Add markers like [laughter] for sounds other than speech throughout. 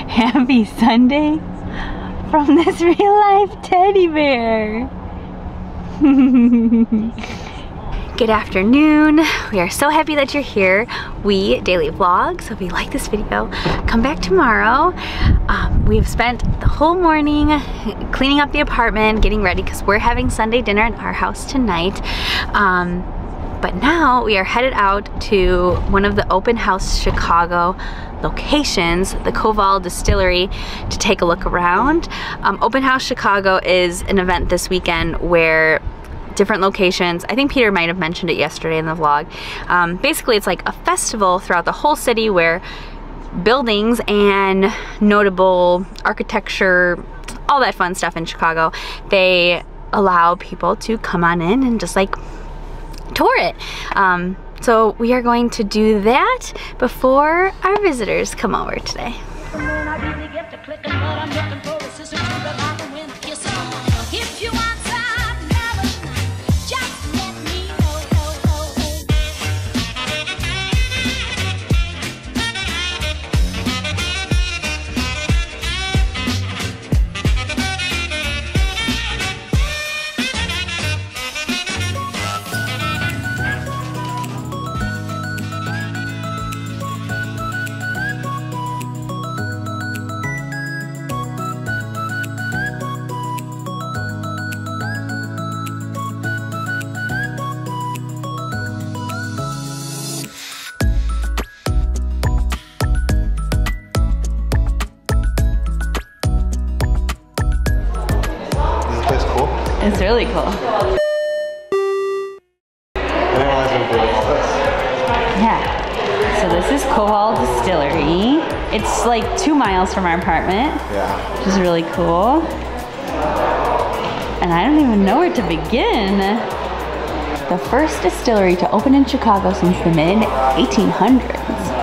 [laughs] Happy Sunday from this [laughs] real life teddy bear. [laughs] Good afternoon. We are so happy that you're here. We daily vlog, so if you like this video, come back tomorrow. Um, we've spent the whole morning cleaning up the apartment, getting ready because we're having Sunday dinner at our house tonight. Um, but now we are headed out to one of the open house Chicago locations, the Koval Distillery, to take a look around. Um, open House Chicago is an event this weekend where different locations. I think Peter might have mentioned it yesterday in the vlog. Um, basically, it's like a festival throughout the whole city where buildings and notable architecture, all that fun stuff in Chicago, they allow people to come on in and just like it. Um, so we are going to do that before our visitors come over today. Really cool. Yeah. So this is Koval Distillery. It's like two miles from our apartment. Yeah. Which is really cool. And I don't even know where to begin. The first distillery to open in Chicago since the mid 1800s.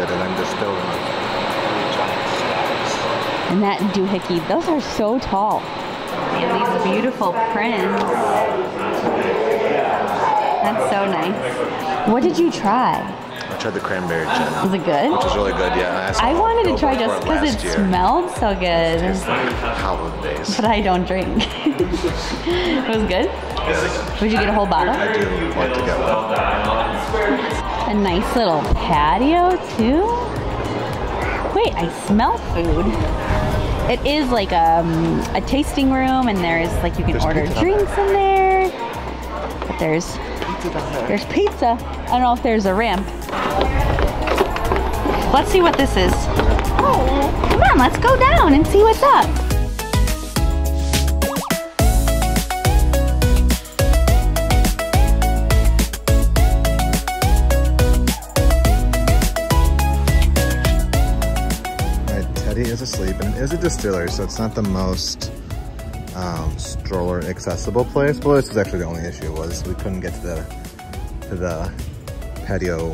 Fermented and then distilled in like. And that doohickey, those are so tall. And these beautiful prints. That's so nice. What did you try? I tried the cranberry gin, Was it good? which is really good. Yeah, I, I wanted to try just because last it year. smelled so good. It's like hallowed. But I don't drink. [laughs] it was good? Would you get a whole bottle? I do want to get one. A nice little patio too. Wait, I smell food. It is like um, a tasting room, and there's like you can There's order pizza drinks in there. But there's there's pizza. I don't know if there's a ramp. Let's see what this is. Oh, come on, let's go down and see what's up. Is a distillery, so it's not the most um, stroller accessible place. Well, this is actually the only issue was we couldn't get to the to the patio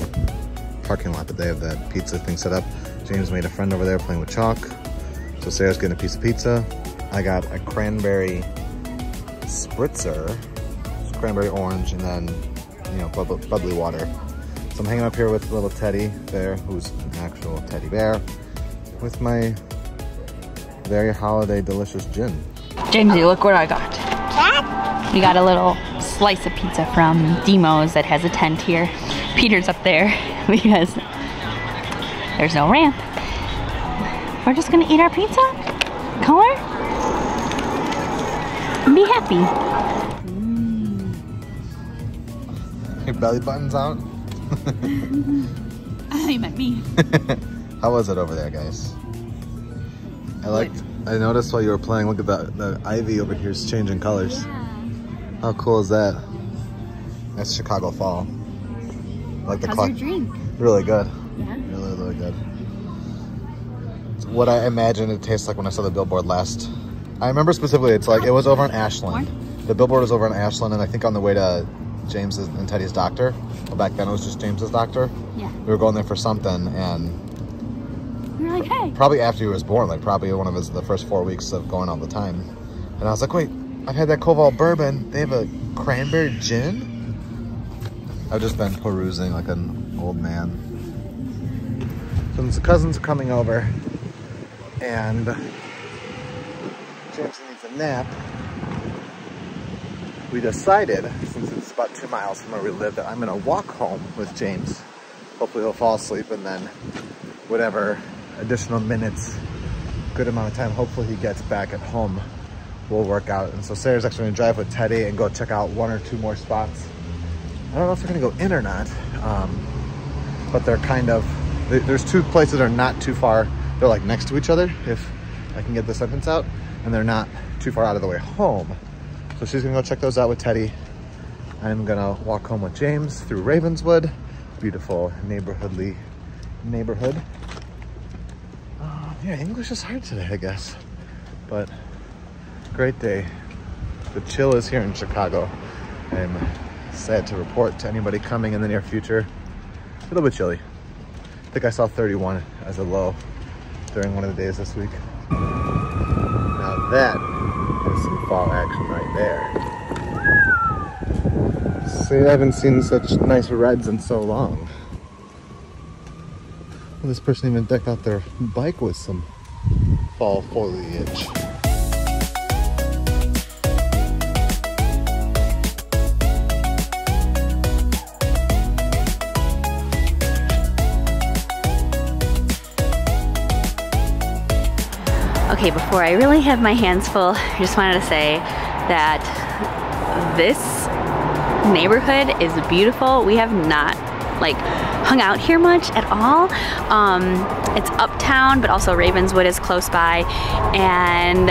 parking lot, but they have that pizza thing set up. James made a friend over there playing with chalk. So Sarah's getting a piece of pizza. I got a cranberry spritzer, cranberry orange, and then you know bubbly, bubbly water. So I'm hanging up here with little Teddy there, who's an actual teddy bear, with my very holiday delicious gin. Jamesy, look what I got. We got a little slice of pizza from Demos that has a tent here. Peter's up there [laughs] because there's no ramp. We're just gonna eat our pizza, color, and be happy. Your belly button's out. [laughs] I meant me. [laughs] How was it over there, guys? I like. I noticed while you were playing. Look at that. The ivy over here is changing colors. Yeah. How cool is that? That's Chicago fall. I like the How's clock. your drink? Really good. Yeah. Really, really good. It's what I imagine it tastes like when I saw the billboard last. I remember specifically. It's like it was over in Ashland. The billboard was over in Ashland, and I think on the way to James's and Teddy's doctor. Well, back then it was just James's doctor. Yeah. We were going there for something, and like, hey. probably after he was born, like probably one of his the first four weeks of going all the time. And I was like, wait, I've had that Koval bourbon. They have a cranberry gin. I've just been perusing like an old man. Since the cousins are coming over, and James needs a nap, we decided, since it's about two miles from where we live, that I'm gonna walk home with James. Hopefully he'll fall asleep and then whatever additional minutes, good amount of time, hopefully he gets back at home, We'll work out. And so Sarah's actually gonna drive with Teddy and go check out one or two more spots. I don't know if they're gonna go in or not, um, but they're kind of, there- there's two places that are not too far. They're like next to each other, if I can get the sentence out, and they're not too far out of the way home. So she's gonna go check those out with Teddy. I'm gonna walk home with James through Ravenswood, beautiful neighborhoodly neighborhood. Yeah, English is hard today, I guess, but great day. The chill is here in Chicago. I'm sad to report to anybody coming in the near future. A little bit chilly. I think I saw 31 as a low during one of the days this week. Now that is some fall action right there. See, I haven't seen such nice reds in so long. This person even decked out their bike with some fall foliage. Okay, before I really have my hands full, I just wanted to say that this neighborhood is beautiful. We have not like hung out here much at all. Um, it's uptown, but also Ravenswood is close by. And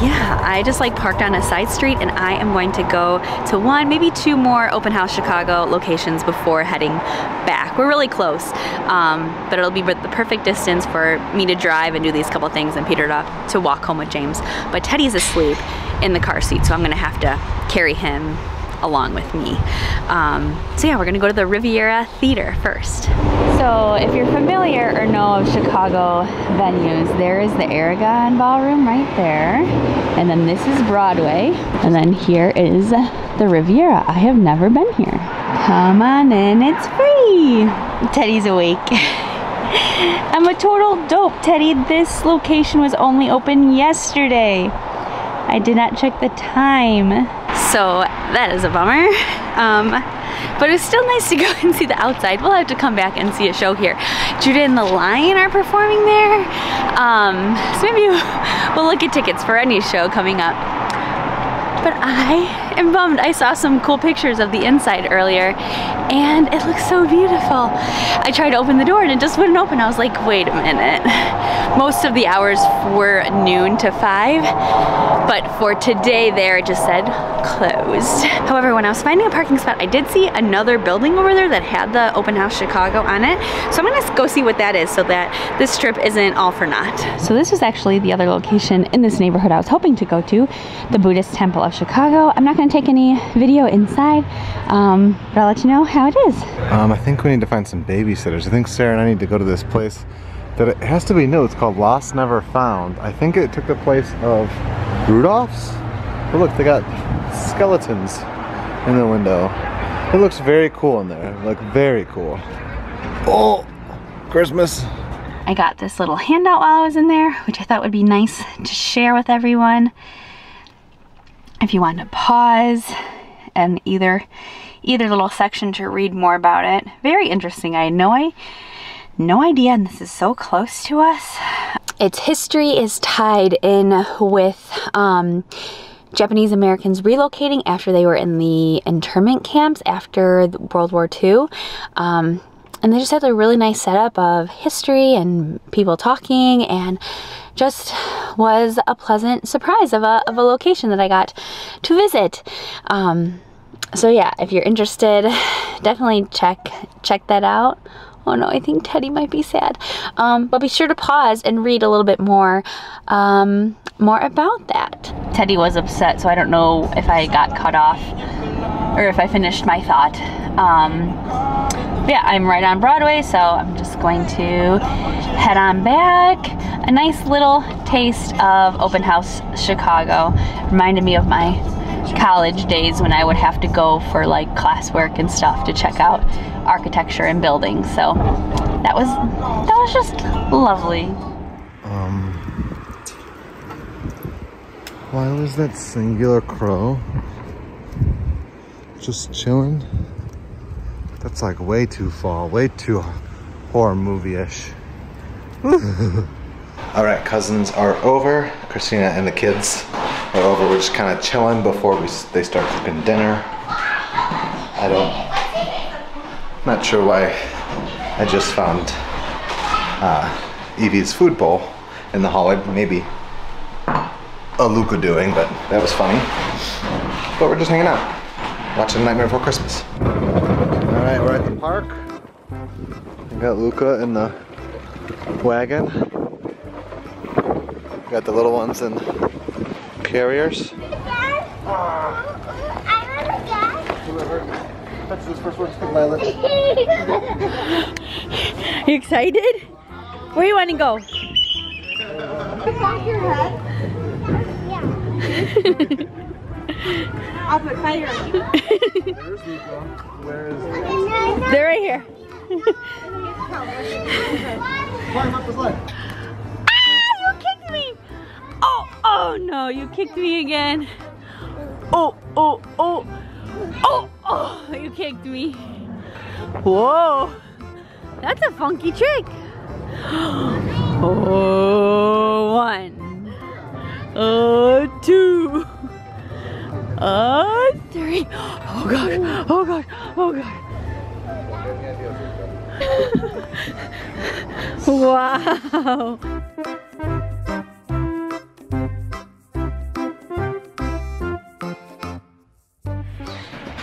yeah, I just like parked on a side street and I am going to go to one, maybe two more open house Chicago locations before heading back. We're really close, um, but it'll be the perfect distance for me to drive and do these couple things and Peter to, to walk home with James. But Teddy's asleep in the car seat, so I'm gonna have to carry him along with me. Um, so yeah, we're gonna go to the Riviera Theater first. So if you're familiar or know of Chicago venues, there is the Aragon Ballroom right there. And then this is Broadway. And then here is the Riviera. I have never been here. Come on in, it's free. Teddy's awake. [laughs] I'm a total dope, Teddy. This location was only open yesterday. I did not check the time. So that is a bummer. Um, but it was still nice to go [laughs] and see the outside. We'll have to come back and see a show here. Judah and the Lion are performing there. Um, so maybe [laughs] we'll look at tickets for any show coming up. But I am bummed. I saw some cool pictures of the inside earlier and it looks so beautiful. I tried to open the door and it just wouldn't open. I was like, wait a minute. [laughs] Most of the hours were noon to five, but for today there it just said closed. However, when I was finding a parking spot, I did see another building over there that had the Open House Chicago on it. So I'm gonna go see what that is so that this trip isn't all for naught. So this was actually the other location in this neighborhood I was hoping to go to, the Buddhist Temple of Chicago. I'm not gonna take any video inside, um, but I'll let you know how it is. Um, I think we need to find some babysitters. I think Sarah and I need to go to this place that it has to be new. It's called Lost Never Found. I think it took the place of Rudolph's. But look, they got skeletons in the window. It looks very cool in there. Like very cool. Oh, Christmas. I got this little handout while I was in there, which I thought would be nice to share with everyone. If you want to pause and either either little section to read more about it. Very interesting. I know I, no idea, and this is so close to us. Its history is tied in with um, Japanese Americans relocating after they were in the internment camps after World War II. Um, and they just had a really nice setup of history and people talking and just was a pleasant surprise of a, of a location that I got to visit. Um, so yeah, if you're interested, [sighs] definitely check check that out. Oh no, I think Teddy might be sad. Um, but be sure to pause and read a little bit more, um, more about that. Teddy was upset, so I don't know if I got cut off or if I finished my thought. Um, yeah, I'm right on Broadway, so I'm just going to head on back. A nice little taste of Open House Chicago. Reminded me of my college days when I would have to go for like classwork and stuff to check out architecture and buildings. So that was that was just lovely. Um, why was that singular crow just chilling? That's like way too far, way too horror movie-ish. [laughs] All right, cousins are over. Christina and the kids are over. We're just kind of chilling before we they start cooking dinner. I don't, not sure why I just found uh, Evie's food bowl in the hallway. Maybe a Luca doing, but that was funny. But we're just hanging out, watching Nightmare Before Christmas. All right, we're at the park. We got Luca in the wagon. We got the little ones in carriers. That's this first one, stick my lip. You excited? Where you want to go? Back your head. Yeah. [laughs] I'll put fire on you. Where's Luca? Where is They're right here. Climb up the. Ah, you kicked me. Oh, oh no, you kicked me again. Oh, oh, oh, oh, oh, you kicked me. Whoa, that's a funky trick. [gasps] Oh, one. Uh, two. Uh, three. Oh god, oh god, oh god. wow.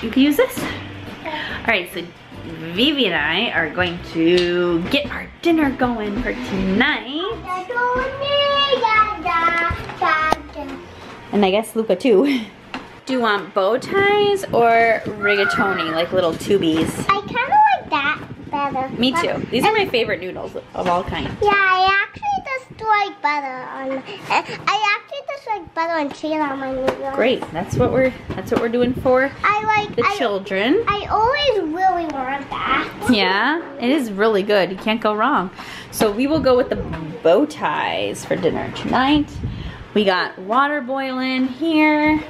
You can use this. All right, so Vivi and I are going to get our dinner going for tonight. And I guess Luca too. [laughs] Do you want bow ties or rigatoni, like little tubies? I kind of like that better. Me too. These are my favorite noodles of all kinds. Yeah, I actually just like butter on. I actually just like butter and cheese on my noodles. Great. That's what we're that's what we're doing for I like the I, children. I always really want that. Yeah, it is really good. You can't go wrong. So we will go with the bow ties for dinner tonight. We got water boiling here.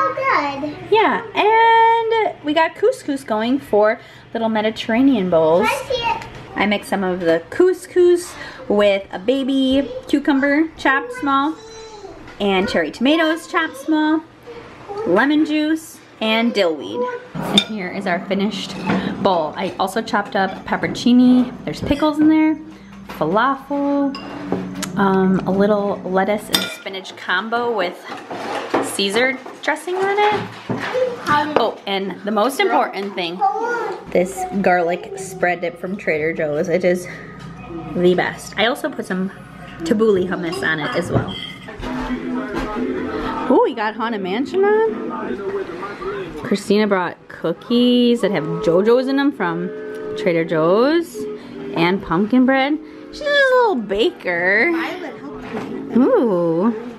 So good. Yeah, and we got couscous going for little Mediterranean bowls. I see it. I mixed some of the couscous with a baby cucumber chopped small and cherry tomatoes chopped small, lemon juice, and dill weed. And here is our finished bowl. I also chopped up peppercini. There's pickles in there, falafel, um, a little lettuce and spinach combo with Caesar dressing on it. Oh, and the most important thing, this garlic spread dip from Trader Joe's. It is the best. I also put some tabbouleh hummus on it as well. Oh, we got Haunted Mansion on. Christina brought cookies that have Joe-Joe's in them from Trader Joe's and pumpkin bread. She's a little baker. Ooh.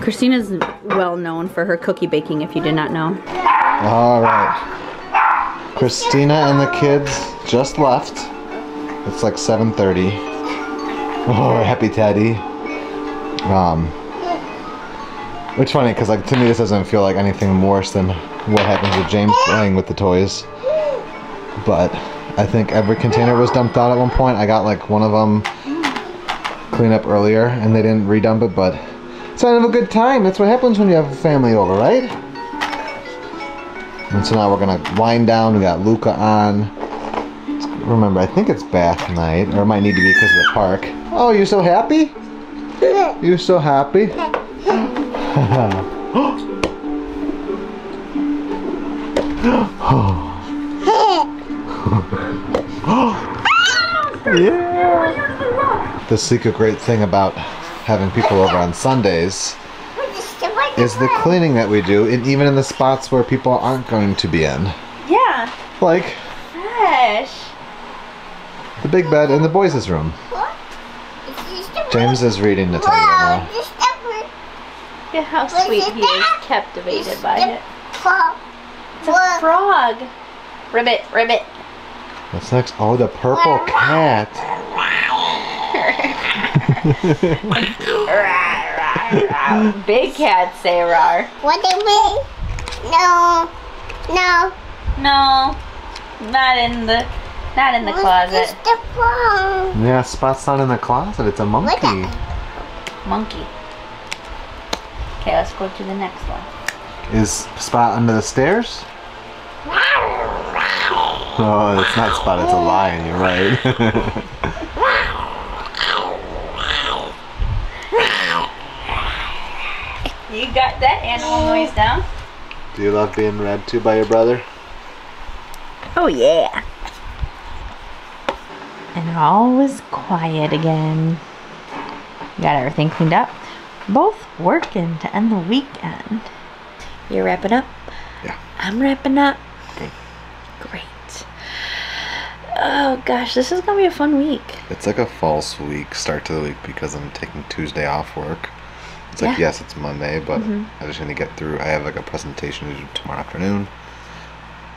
Christina's well known for her cookie baking if you did not know. All right. Christina and the kids just left. It's like 7.30. Oh, happy Teddy. Um, it's funny because like to me this doesn't feel like anything worse than what happens with James playing with the toys. But I think every container was dumped out at one point. I got like one of them clean up earlier and they didn't redump it, but kind of a good time. That's what happens when you have a family over, right? And so now we're gonna wind down. We got Luca on. remember. I think it's bath night, or it might need to be because of the park. Oh, you're so happy? You're so happy? yeah. The secret great thing about having people over on Sundays is the cleaning that we do, and even in the spots where people aren't going to be in. Yeah. Like Fresh. the big bed in the boys' room. James is reading Natalia now. Look how sweet he is captivated by it. It's a frog. Ribbit, ribbit. What's next? Oh, the purple cat. [laughs] Big cats say rar. What do you mean? No. No. No, not in the, not in the closet. What's the phone? Yeah, Spot's not in the closet. It's a monkey. Monkey. Okay, let's go to the next one. Is Spot under the stairs? Oh, it's not Spot. It's a lion. You're right. [laughs] You got that animal noise down? Do you love being read to by your brother? Oh yeah. And all was quiet again. Got everything cleaned up. Both working to end the weekend. You're wrapping up? Yeah. I'm wrapping up. Good. Great. Oh gosh, this is gonna be a fun week. It's like a false week, start to the week, because I'm taking Tuesday off work. It's like, Yeah. yes, it's Monday, but mm-hmm. I just need to get through. I have like a presentation to do tomorrow afternoon.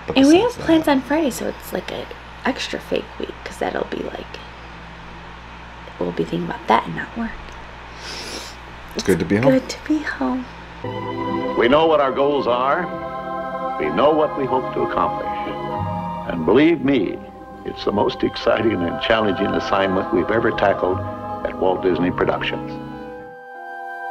But And we have plans that- on Friday, so it's like an extra fake week because that'll be like we'll be thinking about that and not work. It's good to be home. Good to be home. We know what our goals are. We know what we hope to accomplish. And believe me, it's the most exciting and challenging assignment we've ever tackled at Walt Disney Productions.